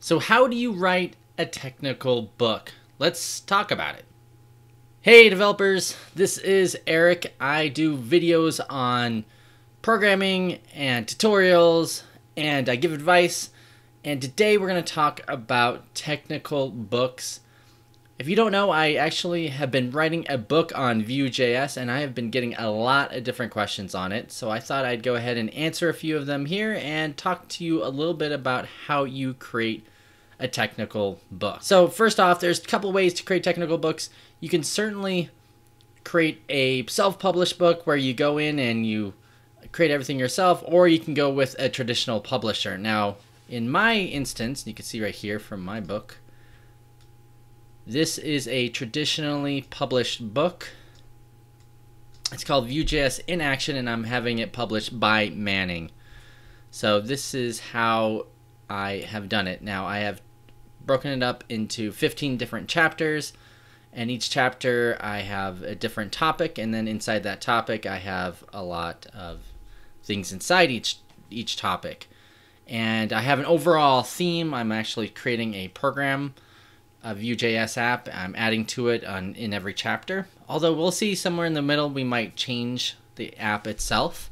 So, how do you write a technical book? Let's talk about it. Hey, developers, this is Erik. I do videos on programming and tutorials, and I give advice. And today we're going to talk about technical books. If you don't know, I actually have been writing a book on Vue.js, and I have been getting a lot of different questions on it. So I thought I'd go ahead and answer a few of them here and talk to you a little bit about how you create a technical book. So first off, there's a couple ways to create technical books. You can certainly create a self-published book where you go in and you create everything yourself, or you can go with a traditional publisher. Now, in my instance, you can see right here from my book, this is a traditionally published book. It's called Vue.js in Action, and I'm having it published by Manning. So this is how I have done it. Now I have broken it up into 15 different chapters, and each chapter I have a different topic, and then inside that topic I have a lot of things inside each each topic. And I have an overall theme. I'm actually creating a program a Vue.js app. I'm adding to it on, in every chapter. Although we'll see somewhere in the middle we might change the app itself.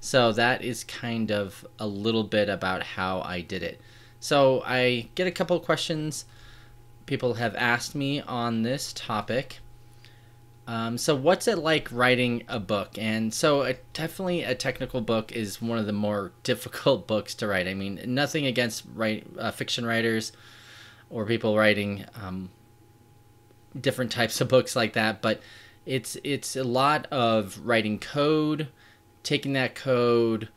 So that is kind of a little bit about how I did it. So I get a couple questions people have asked me on this topic. Um, so what's it like writing a book? And so a, definitely a technical book is one of the more difficult books to write. I mean, nothing against write, uh, fiction writers or people writing um, different types of books like that. But it's it's a lot of writing code, taking that code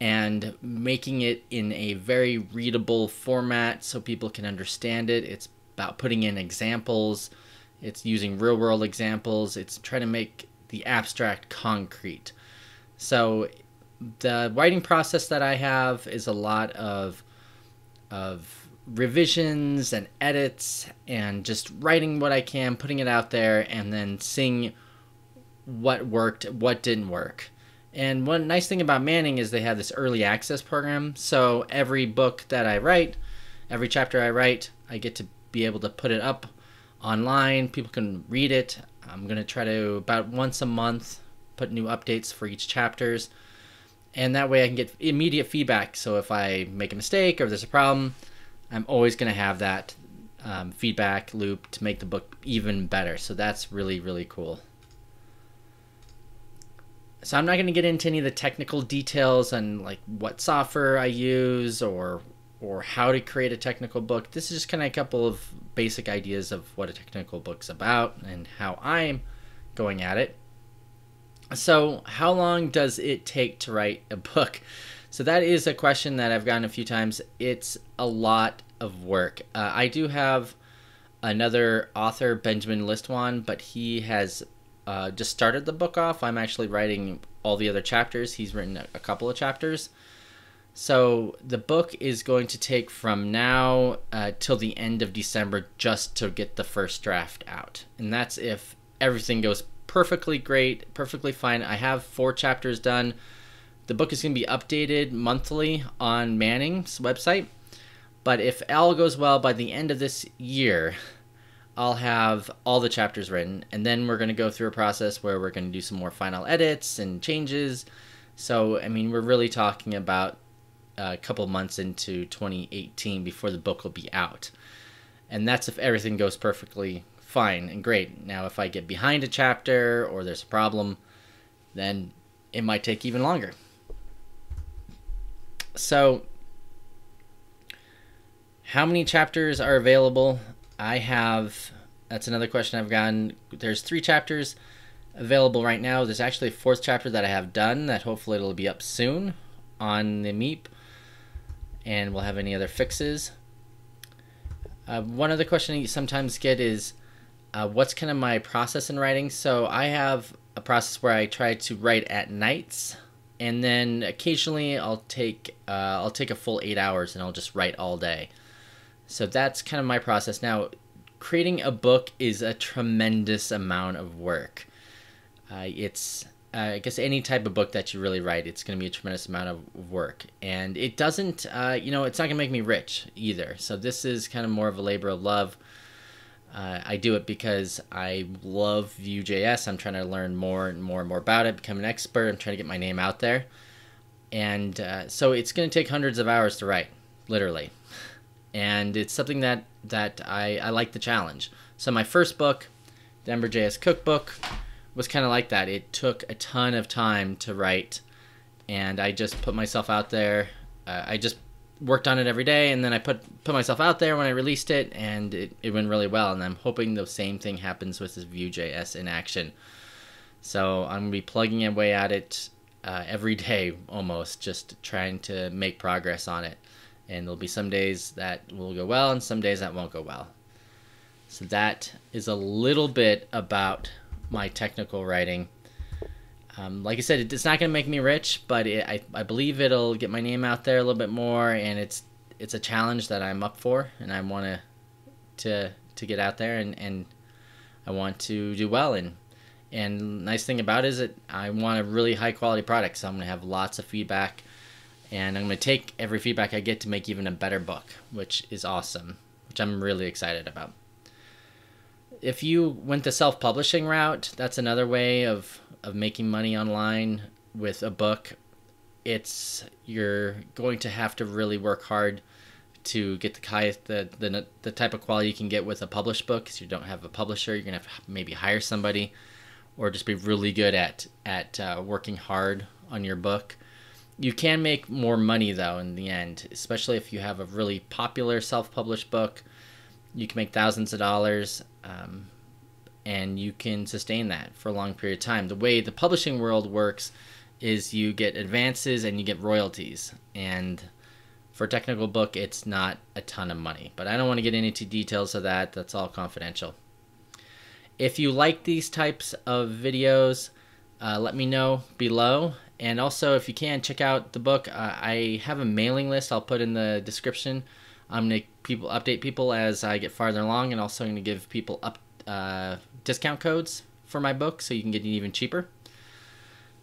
and making it in a very readable format so people can understand it. It's about putting in examples. It's using real world examples. It's trying to make the abstract concrete. So the writing process that I have is a lot of of revisions and edits and just writing what I can, putting it out there, and then seeing what worked, what didn't work. And one nice thing about Manning is they have this early access program. So every book that I write, every chapter I write, I get to be able to put it up online. People can read it. I'm going to try to, about once a month, put new updates for each chapters. And that way I can get immediate feedback. So if I make a mistake or there's a problem, I'm always going to have that um, feedback loop to make the book even better. So that's really, really cool. So I'm not going to get into any of the technical details on like what software I use or or how to create a technical book. This is just kind of a couple of basic ideas of what a technical book's about and how I'm going at it. So, how long does it take to write a book? So that is a question that I've gotten a few times. It's a lot of work. Uh, I do have another author, Benjamin Listwon, but he has uh, just started the book off. I'm actually writing all the other chapters. He's written a, a couple of chapters. So the book is going to take from now uh, till the end of December just to get the first draft out. And that's if everything goes perfectly great, perfectly fine. I have four chapters done. The book is going to be updated monthly on Manning's website. But if all goes well by the end of this year, I'll have all the chapters written. And then we're going to go through a process where we're going to do some more final edits and changes. So, I mean, we're really talking about a couple months into 2018 before the book will be out. And that's if everything goes perfectly fine and great. Now, if I get behind a chapter or there's a problem, then it might take even longer. So, how many chapters are available? I have, that's another question I've gotten. There's three chapters available right now. There's actually a fourth chapter that I have done that hopefully it'll be up soon on the MEAP. And we'll have any other fixes. Uh, one other question you sometimes get is uh, what's kind of my process in writing? So I have a process where I try to write at nights and then occasionally I'll take uh, I'll take a full eight hours and I'll just write all day. So that's kind of my process. Now, creating a book is a tremendous amount of work. Uh, it's uh, I guess any type of book that you really write, it's going to be a tremendous amount of work, and it doesn't, uh, you know, it's not going to make me rich either. So this is kind of more of a labor of love. Uh, I do it because I love Vue.js. I'm trying to learn more and more and more about it, become an expert. I'm trying to get my name out there, and uh, so it's going to take hundreds of hours to write, literally, and it's something that that I, I like the challenge. So my first book, the Ember.js Cookbook was kind of like that. It took a ton of time to write, and I just put myself out there. Uh, I just worked on it every day, and then I put put myself out there when I released it, and it, it went really well. And I'm hoping the same thing happens with this Vue.js in action. So I'm gonna be plugging away at it uh, every day, almost, just trying to make progress on it. And there'll be some days that will go well, and some days that won't go well. So that is a little bit about my technical writing. Um, like I said, it's not going to make me rich, but it, I, I believe it'll get my name out there a little bit more, and it's it's a challenge that I'm up for, and I want to to to get out there and, and I want to do well and and nice thing about it is that I want a really high quality product, so I'm gonna have lots of feedback, and I'm gonna take every feedback I get to make even a better book, which is awesome, which I'm really excited about if you went the self-publishing route, that's another way of of making money online with a book. It's you're going to have to really work hard to get the the, the the type of quality you can get with a published book. Because you don't have a publisher, you're gonna have to maybe hire somebody, or just be really good at at uh, working hard on your book. You can make more money though in the end, especially if you have a really popular self-published book you can make thousands of dollars um, and you can sustain that for a long period of time. The way the publishing world works is you get advances and you get royalties. And for a technical book, it's not a ton of money. But I don't want to get into details of that, that's all confidential. If you like these types of videos, uh, let me know below. And also, if you can, check out the book. Uh, I have a mailing list I'll put in the description I'm gonna people update people as I get farther along, and also I'm to give people up uh, discount codes for my book so you can get it even cheaper.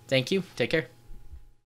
Thank you. Take care.